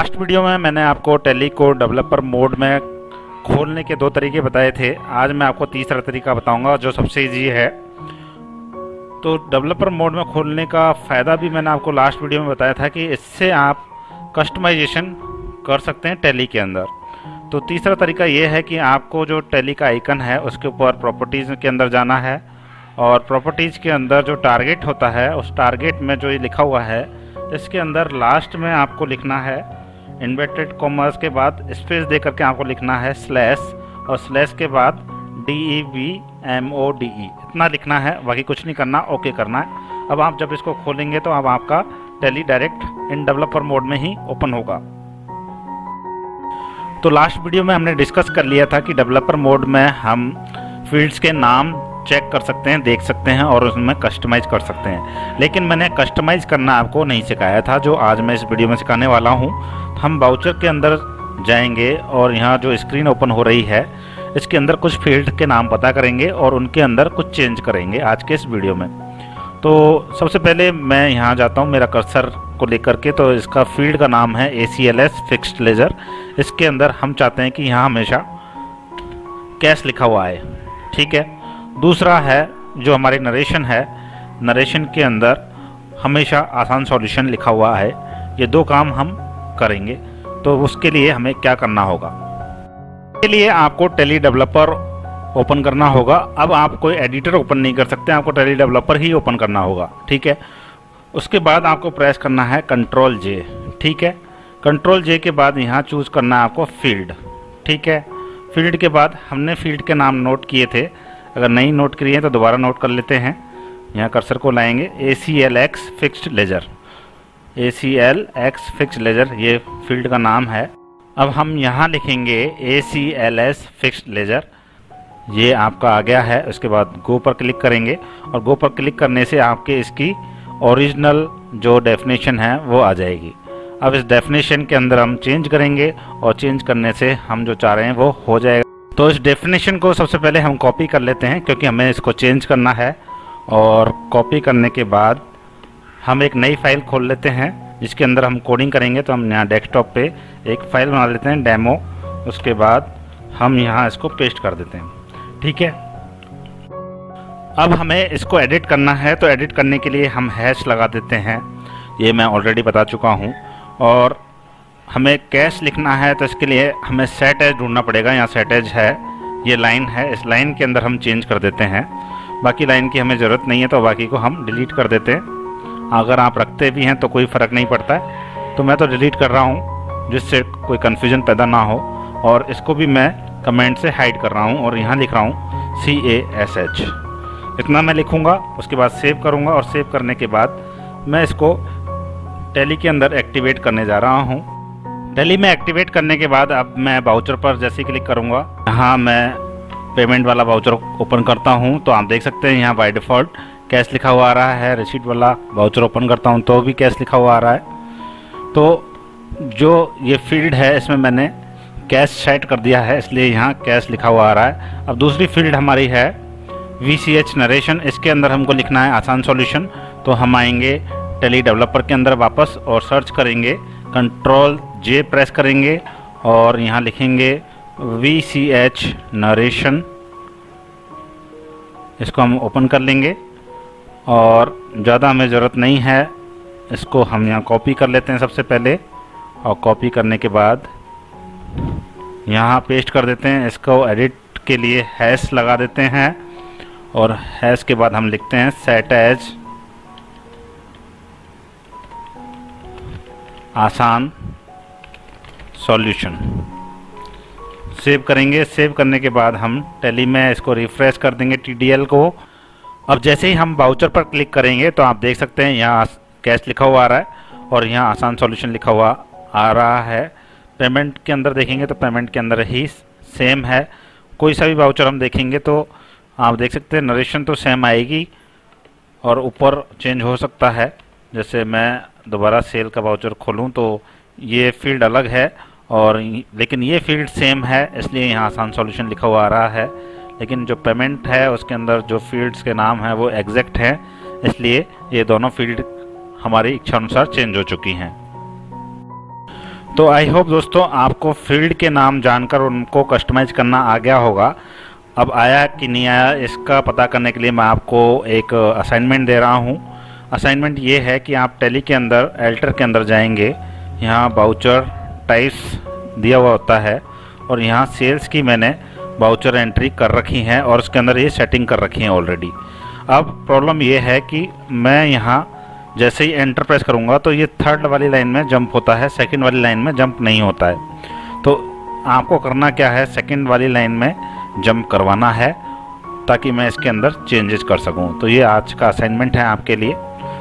Last video में मैंने आपको टेली को डेवलपर मोड में खोलने के दो तरीके बताए थे। आज मैं आपको तीसरा तरीका बताऊँगा जो सबसे इजी है। तो डेवलपर मोड में खोलने का फ़ायदा भी मैंने आपको लास्ट वीडियो में बताया था कि इससे आप कस्टमाइजेशन कर सकते हैं टेली के अंदर। तो तीसरा तरीका ये है कि आपको जो टेली का आइकन है, उसके ऊपर प्रॉपर्टीज़ के अंदर जाना है और प्रॉपर्टीज़ के अंदर जो टारगेट होता है, उस टारगेट में जो ये लिखा हुआ है, इसके अंदर लास्ट में आपको लिखना है इन्वर्टेड कॉमर्स के बाद स्पेस दे करके आपको लिखना है स्लैश और स्लैश के बाद D E V M O D E इतना लिखना है, बाकी कुछ नहीं करना ओके करना है। अब आप जब इसको खोलेंगे तो अब आपका Tally direct in developer mode में ही ओपन होगा। तो लास्ट वीडियो में हमने डिस्कस कर लिया था कि डेवलपर मोड में हम फील्ड्स के नाम चेक कर सकते हैं, देख सकते हैं और उसमें कस्टमाइज कर सकते हैं। लेकिन मैंने कस्टमाइज करना आपको नहीं सिखाया था, जो आज मैं इस वीडियो में सिखाने वाला हूँ। हम बाउचर के अंदर जाएँगे और यहाँ जो स्क्रीन ओपन हो रही है, इसके अंदर कुछ फ़ील्ड के नाम पता करेंगे और उनके अंदर कुछ चेंज करेंगे आज के इस वीडियो में। तो सबसे पहले मैं यहाँ जाता हूँ, मेरा कर्सर को लेकर के। तो इसका फ़ील्ड का नाम है A C L S fixed ledger इसके अंदर हम चाहते हैं कि यहाँ हमेशा कैश लिखा हुआ है ठीक है? दूसरा है, जो हमारे नरेशन है नरेशन के अंदर हमेशा आसान सॉल्यूशन लिखा हुआ है। ये दो काम हम करेंगे तो उसके लिए हमें क्या करना होगा? इसके लिए आपको टेली डेवलपर ओपन करना होगा। अब आप कोई एडिटर ओपन नहीं कर सकते, आपको टेली डेवलपर ही ओपन करना होगा, ठीक है? उसके बाद आपको प्रेस करना है कंट्रोल जे ठीक है? कंट्रोल जे के बाद यहाँ चूज़ करना है आपको फ़ील्ड ठीक है? फ़ील्ड के बाद हमने फ़ील्ड के नाम नोट किए थे। अगर नहीं नोट किए तो दोबारा नोट कर लेते हैं। यहाँ कर्सर को लाएँगे। A C L X fixed ledger A C L X fix ledger ये फ़ील्ड का नाम है। अब हम यहाँ लिखेंगे A C L S fix ledger ये आपका आ गया है। उसके बाद गो पर क्लिक करेंगे। और गो पर क्लिक करने से आपके इसकी ओरिजिनल जो डेफिनेशन है, वो आ जाएगी। अब इस डेफिनेशन के अंदर हम चेंज करेंगे। और चेंज करने से हम जो चाह रहे हैं, वो हो जाएगा। तो इस डेफिनेशन को सबसे पहले हम कॉपी कर लेते हैं, क्योंकि हमें इसको चेंज करना है। और कॉपी करने के बाद हम एक नई फ़ाइल खोल लेते हैं, जिसके अंदर हम कोडिंग करेंगे। तो हम यहाँ डेस्कटॉप पे एक फ़ाइल बना लेते हैं डेमो उसके बाद हम यहाँ इसको पेस्ट कर देते हैं। ठीक है? अब हमें इसको एडिट करना है। तो एडिट करने के लिए हम हैश लगा देते हैं। ये मैं ऑलरेडी बता चुका हूँ। और हमें कैश लिखना है तो इसके लिए हमें सेट एज ढूंढना पड़ेगा। यहाँ सेट एज है, ये लाइन है, इस लाइन के अंदर हम चेंज कर देते हैं। बाकी लाइन की हमें ज़रूरत नहीं है तो बाकी को हम डिलीट कर देते हैं। अगर आप रखते भी हैं तो कोई फ़र्क नहीं पड़ता है। तो मैं तो डिलीट कर रहा हूँ, जिससे कोई कन्फ्यूज़न पैदा ना हो। और इसको भी मैं कमेंट से हाइड कर रहा हूँ और यहाँ लिख रहा हूँ सी ए एस एच इतना मैं लिखूँगा, उसके बाद सेव करूँगा और सेव करने के बाद मैं इसको टैली के अंदर एक्टिवेट करने जा रहा हूँ। डेली में एक्टिवेट करने के बाद अब मैं बाउचर पर जैसे क्लिक करूँगा, यहाँ मैं पेमेंट वाला बाउचर ओपन करता हूँ तो आप देख सकते हैं यहाँ बाई डिफ़ॉल्ट कैश लिखा हुआ आ रहा है रिसीट वाला बाउचर ओपन करता हूँ तो भी कैश लिखा हुआ आ रहा है। तो जो ये फ़ील्ड है, इसमें मैंने कैश सेट कर दिया है, इसलिए यहाँ कैश लिखा हुआ आ रहा है। अब दूसरी फ़ील्ड हमारी है वी सी एच नरेशन इसके अंदर हमको लिखना है आसान सॉल्यूशन तो हम आएँगे टेली डेवलपर के अंदर वापस और सर्च करेंगे। कंट्रोल जे प्रेस करेंगे और यहाँ लिखेंगे वी सी एच नरेशन इसको हम ओपन कर लेंगे और ज़्यादा हमें ज़रूरत नहीं है, इसको हम यहाँ कॉपी कर लेते हैं सबसे पहले और कॉपी करने के बाद यहाँ पेस्ट कर देते हैं, इसको एडिट के लिए हैश लगा देते हैं और हैश के बाद हम लिखते हैं सेट एज आसान सॉल्यूशन सेव करेंगे। सेव करने के बाद हम टेली में इसको रिफ्रेश कर देंगे टी को। अब जैसे ही हम बाउचर पर क्लिक करेंगे तो आप देख सकते हैं यहाँ कैश लिखा हुआ आ रहा है और यहाँ आसान सॉल्यूशन लिखा हुआ आ रहा है। पेमेंट के अंदर देखेंगे तो पेमेंट के अंदर ही सेम है। कोई सा भी बाउचर हम देखेंगे तो आप देख सकते हैं नरेशन तो सेम आएगी और ऊपर चेंज हो सकता है। जैसे मैं दोबारा सेल का बाउचर खोलूँ तो ये फ़ील्ड अलग है और लेकिन ये फ़ील्ड सेम है, इसलिए यहाँ आसान सॉल्यूशन लिखा हुआ आ रहा है। लेकिन जो पेमेंट है, उसके अंदर जो फील्ड्स के नाम हैं, वो एग्जैक्ट हैं, इसलिए ये दोनों फ़ील्ड हमारी इच्छा अनुसार चेंज हो चुकी हैं। तो आई होप दोस्तों आपको फ़ील्ड के नाम जानकर उनको कस्टमाइज करना आ गया होगा। अब आया कि नहीं आया, इसका पता करने के लिए मैं आपको एक असाइनमेंट दे रहा हूँ। असाइनमेंट ये है कि आप टेली के अंदर एल्टर के अंदर जाएँगे। यहाँ बाउचर टाइप्स दिया हुआ होता है और यहाँ सेल्स की मैंने बाउचर एंट्री कर रखी हैं और उसके अंदर ये सेटिंग कर रखी है ऑलरेडी अब प्रॉब्लम ये है कि मैं यहाँ जैसे ही एंटर प्रेस करूँगा तो ये थर्ड वाली लाइन में जंप होता है सेकंड वाली लाइन में जंप नहीं होता है। तो आपको करना क्या है सेकंड वाली लाइन में जंप करवाना है ताकि मैं इसके अंदर चेंजेस कर सकूँ। तो ये आज का असाइनमेंट है आपके लिए।